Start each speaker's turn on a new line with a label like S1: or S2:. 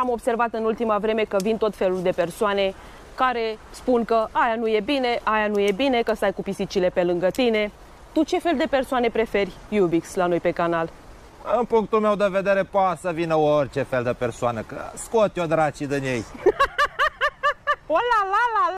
S1: am observat în ultima vreme că vin tot felul de persoane care spun că aia nu e bine, aia nu e bine, că stai cu pisicile pe lângă tine. Tu ce fel de persoane preferi, Iubix, la noi pe canal?
S2: În punctul meu de vedere poate să vină orice fel de persoană, că scot eu dracii din ei.